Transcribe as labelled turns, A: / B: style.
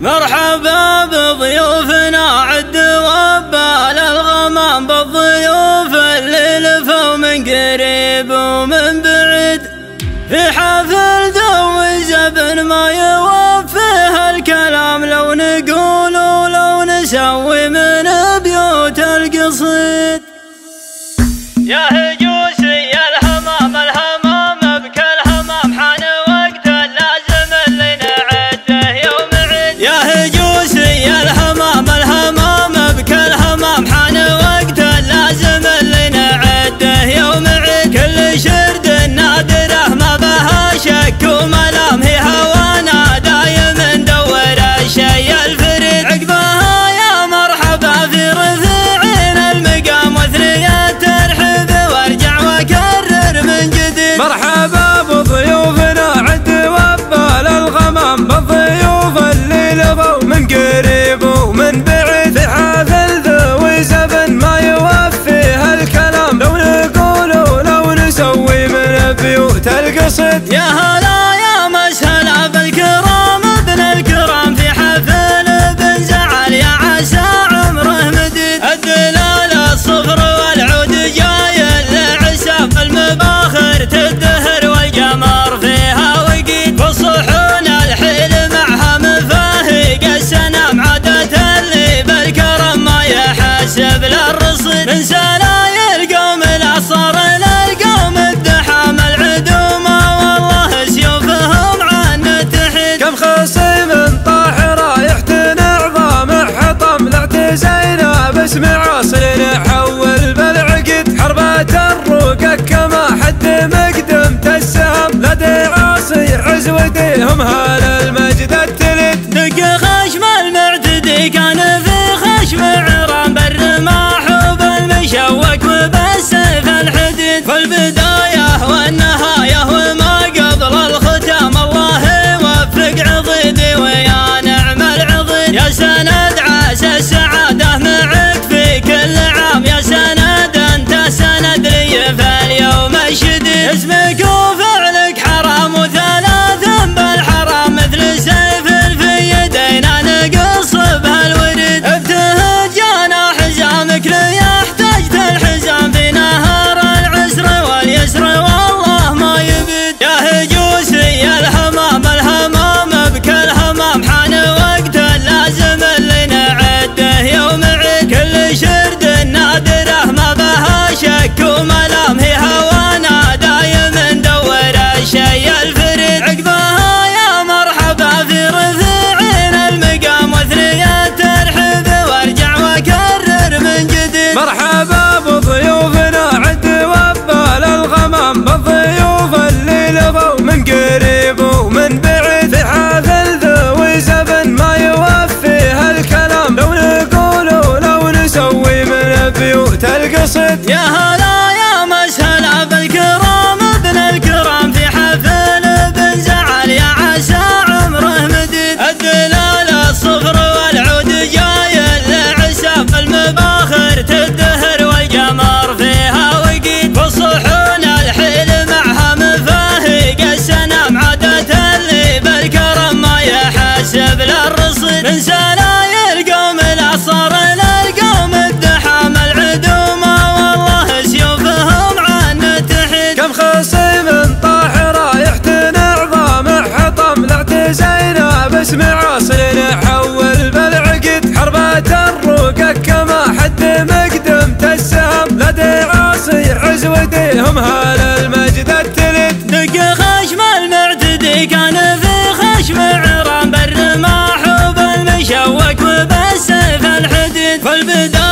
A: مرحبا بضيوفنا عد وبال الغمام بالضيوف اللي لفوا من قريب ومن بعيد. في حفل ذو ما
B: يوالي جمهور للمجد التلت.
A: دق خشم المعد دقان في خشم عرام بالرماح وبالمشوك وبالسيف الحديد.
B: فالبداية اسمع اصلنا حول بالعقد حربة الروقك كما حد مقدم تسهم. لدي عاصي عزوتي هم هذا المجد التلت.
A: دق خشم المعتدي كان في خشم عرام. بالرماح وبالمشوك وبالسيف الحديد فالبداية